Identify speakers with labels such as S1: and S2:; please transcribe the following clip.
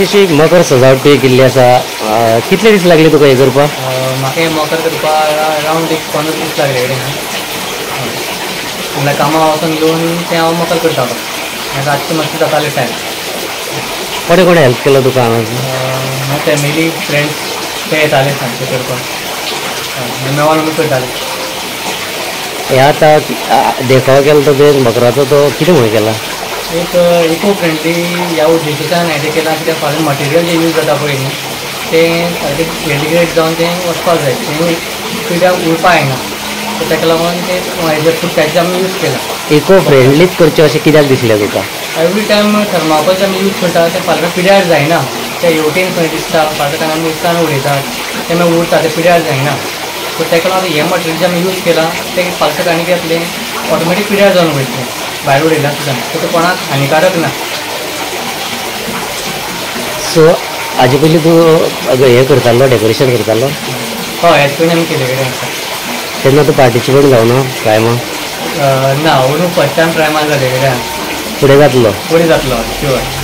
S1: तशी मकर सजावट केल्ली आसा अ, कितले दीस लागले तुका हे करपाक
S2: म्हाका हें मकर करपा अरावंड एक पंदरा दीस लागले कडेन म्हणल्यार कामां वचून घेवन तें हांव मकर करतालो आनी रातचें मातशें जातालें टायम
S1: कोणे कोणे हेल्प केलो तुका हांगा
S2: फॅमिली फ्रेंड्स ते येताले सांजचे करपाक मेळोन आमी करताले
S1: हे आतां देखाव केलो तो मकराचो तो कितें म्हणून केला?
S2: एक इको फ्रेंडली ह्या उद्देशान हें केलां कित्याक फाल्यां मटेरियल जें यूज जाता पळय न्ही तें सारकें डेडिकेट जावन तें वचपाक जाय तें पिड्याक उरपा येना सो ताका लागून तें हेजें आमी यूज केलां.
S1: इको फ्रेंडलीच करचें अशें कित्याक दिसलें तुका?
S2: एवरी टायम थर्माकोल आमी यूज करता तें फाल्यां पिड्यार जायना ते हेवटेन खंय दिसता फाल्यां आमी उदकान उडयतात तें मागीर उरता तें पिड्यार जायना सो ताका लागून हें मटेरियल जें आमी यूज केलां तें फाल्यां आनी घेतलें ऑटोमॅटीक पिड्यार जावन वयतलें सो तें कोणाक हानिकारक ना
S1: सो हाजे पयलीं तूं हें करतालो डेकोरेशन करतालो
S2: हय हेच पयलीं आमी केले कडेन आसा
S1: तेन्ना तूं पार्टिसिपेट जावना प्रायमा
S2: ना अंदू फर्स्ट टायम प्रायमार जाले कडेन
S1: फुडें जातलो.
S2: फुडें जातलो शुअर